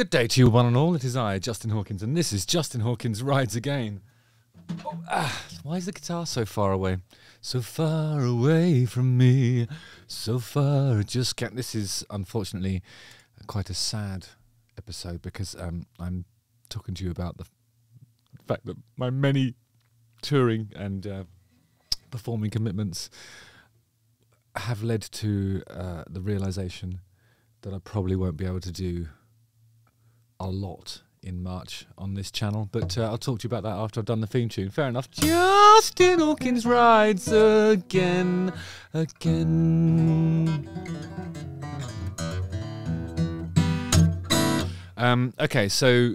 Good day to you, one and all. It is I, Justin Hawkins, and this is Justin Hawkins Rides Again. Oh, ah, why is the guitar so far away? So far away from me, so far. Just can't. This is unfortunately quite a sad episode because um, I'm talking to you about the fact that my many touring and uh, performing commitments have led to uh, the realization that I probably won't be able to do a lot in March on this channel, but uh, I'll talk to you about that after I've done the theme tune. Fair enough. Justin Hawkins rides again, again. Um, okay, so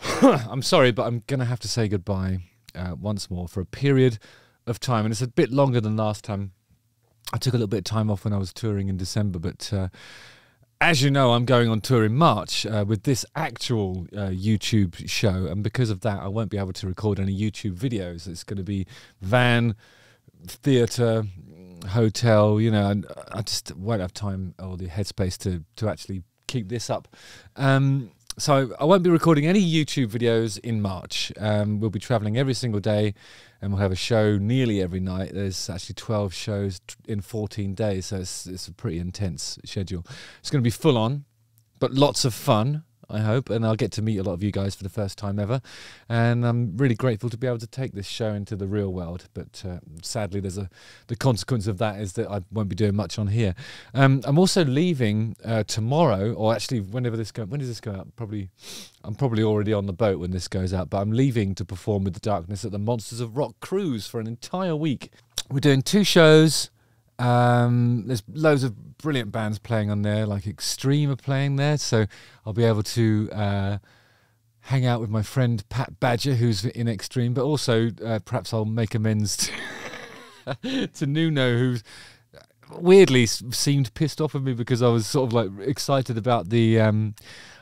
I'm sorry, but I'm going to have to say goodbye uh, once more for a period of time, and it's a bit longer than last time. I took a little bit of time off when I was touring in December, but uh, as you know, I'm going on tour in March uh, with this actual uh, YouTube show, and because of that, I won't be able to record any YouTube videos. It's going to be van, theatre, hotel, you know, and I just won't have time or the headspace to to actually keep this up. Um, so I won't be recording any YouTube videos in March. Um, we'll be traveling every single day, and we'll have a show nearly every night. There's actually 12 shows in 14 days, so it's, it's a pretty intense schedule. It's going to be full on, but lots of fun. I hope, and I'll get to meet a lot of you guys for the first time ever. And I'm really grateful to be able to take this show into the real world. But uh, sadly, there's a the consequence of that is that I won't be doing much on here. Um, I'm also leaving uh, tomorrow, or actually, whenever this go, when does this go out? Probably, I'm probably already on the boat when this goes out. But I'm leaving to perform with the Darkness at the Monsters of Rock cruise for an entire week. We're doing two shows. Um, there's loads of brilliant bands playing on there, like Extreme are playing there, so I'll be able to uh, hang out with my friend Pat Badger, who's in Extreme, but also uh, perhaps I'll make amends to, to Nuno, who's weirdly seemed pissed off at me because I was sort of like excited about the. Um,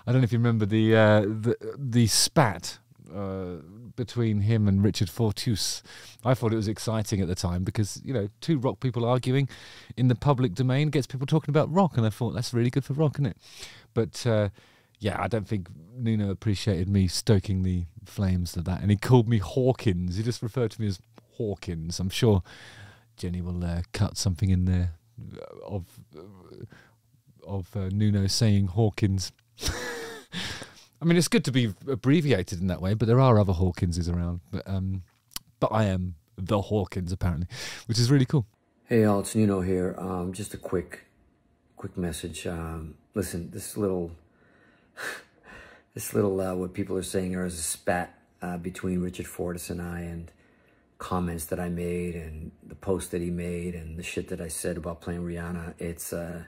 I don't know if you remember the uh, the the spat uh, between him and Richard Fortus. I thought it was exciting at the time because you know two rock people arguing in the public domain gets people talking about rock, and I thought that's really good for rock, isn't it? But uh, yeah, I don't think Nuno appreciated me stoking the flames of that, and he called me Hawkins. He just referred to me as Hawkins. I'm sure Jenny will uh, cut something in there of of uh, Nuno saying Hawkins. I mean, it's good to be abbreviated in that way, but there are other Hawkinses around. But um, but I am the Hawkins apparently, which is really cool. Hey, all, it's Nuno here. Um, just a quick, quick message. Um, listen, this little, this little uh, what people are saying are as a spat uh, between Richard Fortus and I, and comments that I made, and the post that he made, and the shit that I said about playing Rihanna. It's uh,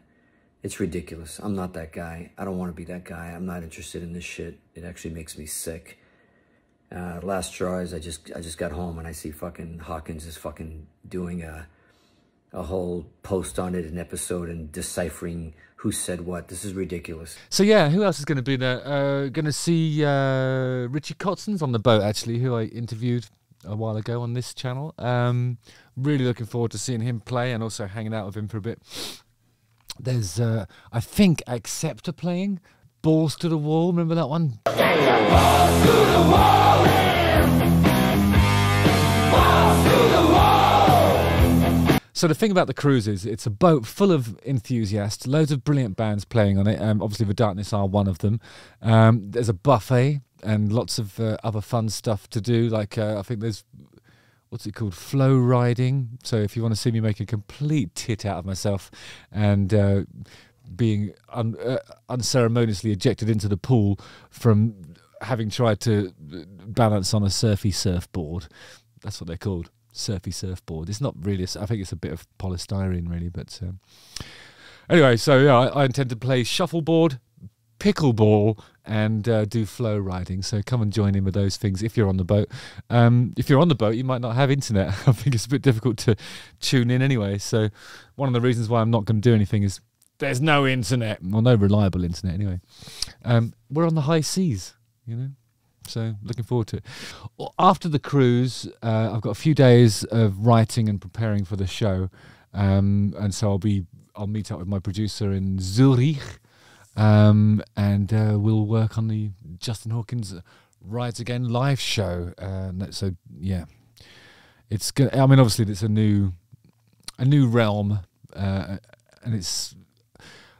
it's ridiculous. I'm not that guy. I don't want to be that guy. I'm not interested in this shit. It actually makes me sick. Uh, last straw is I just I just got home and I see fucking Hawkins is fucking doing a a whole post on it, an episode, and deciphering who said what. This is ridiculous. So yeah, who else is going to be there? Uh, going to see uh, Richie Kotzen's on the boat actually, who I interviewed a while ago on this channel. Um, really looking forward to seeing him play and also hanging out with him for a bit. There's, uh, I think, Accept are playing. Balls to the Wall, remember that one? So the thing about the cruise is it's a boat full of enthusiasts, loads of brilliant bands playing on it. Um, obviously, the Darkness are one of them. Um, there's a buffet and lots of uh, other fun stuff to do. Like uh, I think there's what's it called flow riding. So if you want to see me make a complete tit out of myself and uh, being un- uh, unceremoniously ejected into the pool from having tried to balance on a surfy surfboard. That's what they're called surfy surfboard. It's not really i think it's a bit of polystyrene really but um, anyway so yeah I, I intend to play shuffleboard pickleball and uh, do flow riding. So come and join in with those things if you're on the boat. Um, if you're on the boat, you might not have internet. I think it's a bit difficult to tune in anyway. So one of the reasons why I'm not going to do anything is there's no internet, well, no reliable internet anyway. Um, we're on the high seas, you know. So looking forward to it. After the cruise, uh, I've got a few days of writing and preparing for the show, um, and so I'll be I'll meet up with my producer in Zurich um, and uh, we'll work on the Justin Hawkins Rides Again live show. Uh, so yeah, it's good. I mean, obviously, it's a new a new realm, uh, and it's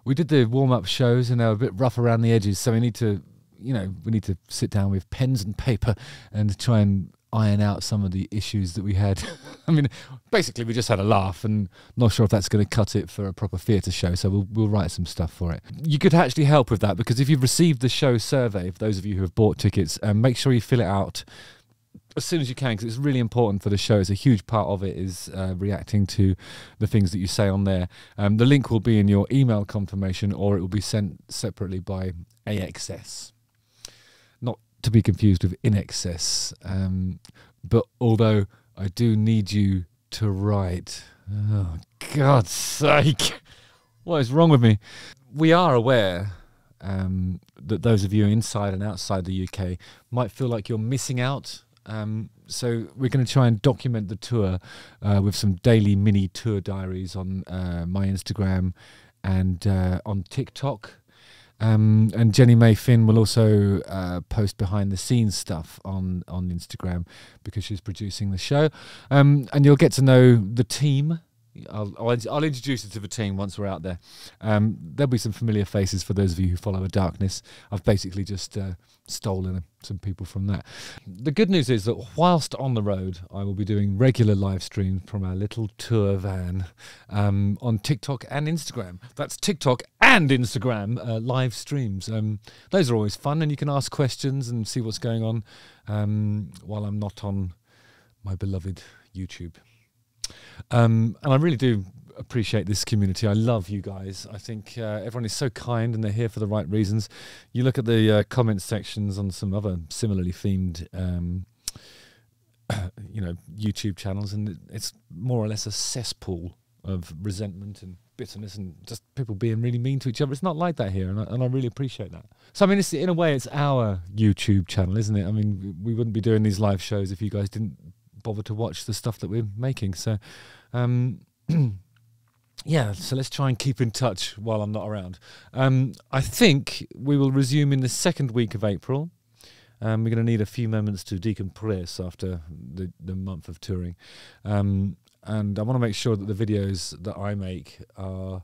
we did the warm up shows and they were a bit rough around the edges, so we need to you know we need to sit down with pens and paper and try and iron out some of the issues that we had. I mean, basically, we just had a laugh, and not sure if that's going to cut it for a proper theatre show. So we'll we'll write some stuff for it. You could actually help with that because if you've received the show survey, for those of you who have bought tickets, um, make sure you fill it out as soon as you can because it's really important for the show. It's a huge part of it is uh, reacting to the things that you say on there. Um, the link will be in your email confirmation, or it will be sent separately by AXS to be confused with INXS. Um, but although I do need you to write, oh, God's sake, what is wrong with me? We are aware um, that those of you inside and outside the UK might feel like you're missing out. Um, so we're going to try and document the tour uh, with some daily mini tour diaries on uh, my Instagram and uh, on TikTok. Um, and Jenny May Finn will also uh, post behind the scenes stuff on on Instagram because she's producing the show. Um, and you'll get to know the team I'll, I'll, I'll, introduce you to the team once we're out there. Um, there'll be some familiar faces for those of you who follow a darkness. I've basically just uh, stolen some people from that. The good news is that whilst on the road, I will be doing regular live streams from our little tour van um, on TikTok and Instagram. That's TikTok and Instagram uh, live streams. Um, those are always fun, and you can ask questions and see what's going on um, while I'm not on my beloved YouTube. Um, and I really do appreciate this community. I love you guys. I think uh, everyone is so kind and they're here for the right reasons. You look at the uh, comment sections on some other similarly themed, um, you know, YouTube channels, and it's more or less a cesspool of resentment and bitterness and just people being really mean to each other. It's not like that here, and I, and I really appreciate that. So I mean, in a way, it's our YouTube channel, isn't it? I mean, we wouldn't be doing these live shows if you guys didn't bother to watch the stuff that we're making. So, um, yeah, so let's try and keep in touch while I'm not around. Um, I think we will resume in the second week of April. Um, we're going to need a few moments to decompress after the, the month of touring. Um, and I want to make sure that the videos that I make are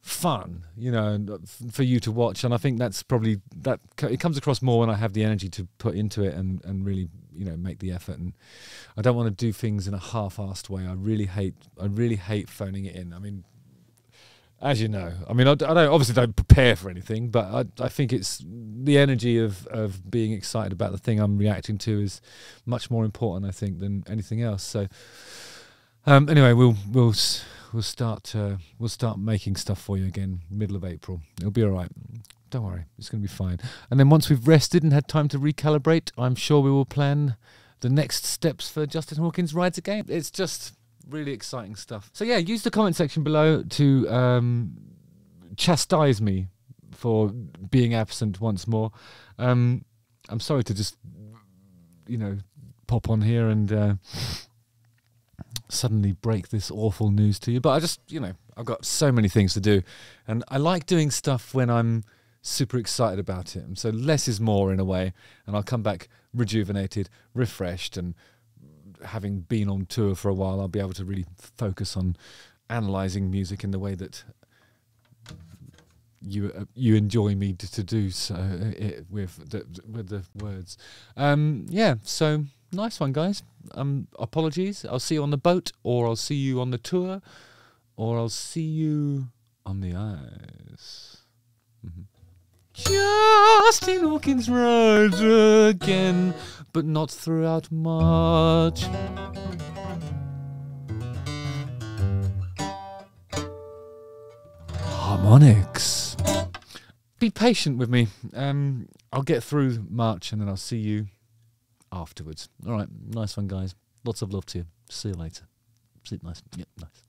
fun, you know, for you to watch. And I think that's probably that it comes across more when I have the energy to put into it and, and really you know make the effort and I don't want to do things in a half-assed way. I really hate I really hate phoning it in. I mean as you know, I mean, I, I don't obviously don't prepare for anything, but I, I think it's the energy of, of being excited about the thing I'm reacting to is much more important, I think, than anything else. So, um, anyway, we'll we'll we'll start uh, we'll start making stuff for you again middle of April. It'll be all right. Don't worry, it's going to be fine. And then once we've rested and had time to recalibrate, I'm sure we will plan the next steps for Justin Hawkins rides again. It's just really exciting stuff. So yeah, use the comment section below to um, chastise me for being absent once more. Um, I'm sorry to just, you know, pop on here and uh, suddenly break this awful news to you. But I just, you know, I've got so many things to do, and I like doing stuff when I'm super excited about it. And so less is more in a way. And I'll come back rejuvenated, refreshed, and having been on tour for a while, I'll be able to really focus on analyzing music in the way that you uh, you enjoy me to, to do so uh, it, with the with the words. Um, yeah, so nice one, guys. Um, apologies. I'll see you on the boat, or I'll see you on the tour, or I'll see you on the ice. Mm-hmm. Justin Hawkins rides again, but not throughout March. Harmonics. Be patient with me. Um, I'll get through March and then I'll see you afterwards. All right, nice one, guys. Lots of love to you. See you later. Sleep nice. Yep, nice.